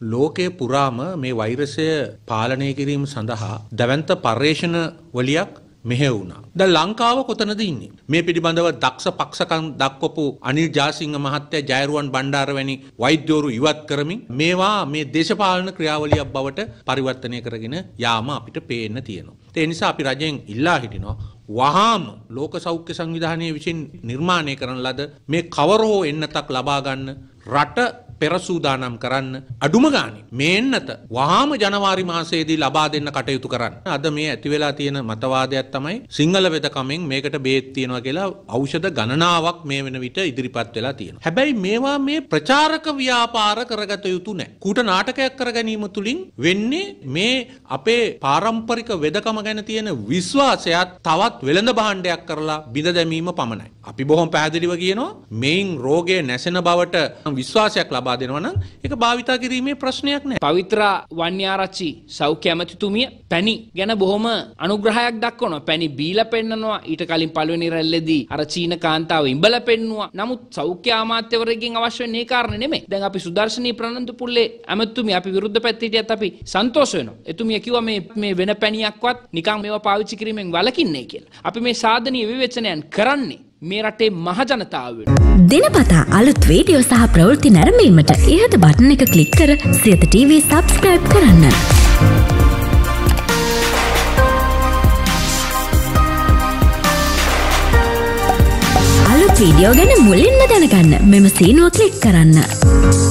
ලෝකයේ පුරාම මේ වෛරසය පාලනය කිරීම සඳහා දැවන්ත පර්යේෂණ වලියක් මෙහෙ වුණා. ද ලංකාව කොතනද ඉන්නේ? මේ පිළිබඳව දක්ෂ පක්ෂකම් දක්වපු අනිල් ජාසිංහ මහත්තයා ජයරුවන් බණ්ඩාර වැනි වෛද්‍යවරු ඉවත් කරමින් මේවා මේ දේශපාලන ක්‍රියාවලියක් බවට පරිවර්තනය කරගෙන යාම අපිට පේන්න තියෙනවා. ඒ නිසා අපි රජයෙන් ඉල්ලා හිටිනවා වහාම ලෝක සෞඛ්‍ය සංවිධානය විසින් නිර්මාණය කරන ලද මේ කවර හෝ එන්නතක් ලබා ගන්න රට පෙරසූදානම් කරන්න අඩුම ගානේ මේ එන්නත වහාම ජනවාරි මාසයේදී ලබා දෙන්න කටයුතු කරන්න. අද මේ ඇති වෙලා තියෙන මතවාදයක් තමයි සිංහල වෙදකමෙන් මේකට බේත් තියෙනවා කියලා ඖෂධ ගණනාවක් මේ වෙන විට ඉදිරිපත් වෙලා තියෙනවා. හැබැයි මේවා මේ ප්‍රචාරක ව්‍යාපාර කරගත යුතු නැහැ. කූට නාටකයක් කර ගැනීම තුලින් වෙන්නේ මේ අපේ පාරම්පරික වෙදකම ගැන තියෙන විශ්වාසයත් තවත් වෙළඳ භාණ්ඩයක් කරලා බිඳ දැමීම පමණයි. අපි බොහොම පැහැදිලිව කියනවා මෙයින් රෝගය නැසෙන බවට විශ්වාසයක් ලබා දෙනවා නම් ඒක භාවිතා කිරීමේ ප්‍රශ්නයක් නැහැ. පවිත්‍රා වන්‍යාරච්චි සෞඛ්‍ය ඇමතිතුමිය පැණි ගැන බොහොම අනුග්‍රහයක් දක්වනවා. පැණි බීලා පෙන්නනවා. ඊට කලින් පළවෙනි රැල්ලේදී අර චීන කාන්තාව ඉඹලා පෙන්නුවා. නමුත් සෞඛ්‍ය අමාත්‍යවරයෙක්ගෙන් අවශ්‍ය වෙන්නේ ඒ කාරණේ නෙමෙයි. දැන් අපි සුදර්ශනී ප්‍රනන්දුපුල්ලේ ඇමතිතුමිය අපි විරුද්ධ පැත්තේ හිටියත් අපි සන්තෝෂ වෙනවා. එතුමිය කිව්වා මේ මේ වෙන පැණියක්වත් නිකන් මේවා පාවිච්චි කිරීමෙන් වළකින්නේ කියලා. අපි මේ සාධනීය විවේචනයන් කරන්නේ මේ රටේ මහජනතාව දිනපතා අලුත් වීඩියෝ සහ ප්‍රවෘත්ති නැරඹීමට ඉහත බටන එක ක්ලික් කර සියත TV සබස්ක්‍රයිබ් කරන්න. අලුත් වීඩියෝ ගැන මුලින්ම දැනගන්න මෙම සීනුව ක්ලික් කරන්න.